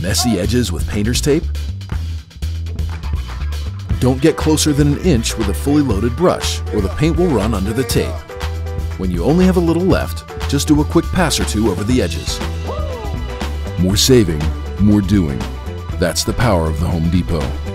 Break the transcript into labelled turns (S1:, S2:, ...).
S1: Messy edges with painter's tape? Don't get closer than an inch with a fully loaded brush, or the paint will run under the tape. When you only have a little left, just do a quick pass or two over the edges. More saving, more doing. That's the power of the Home Depot.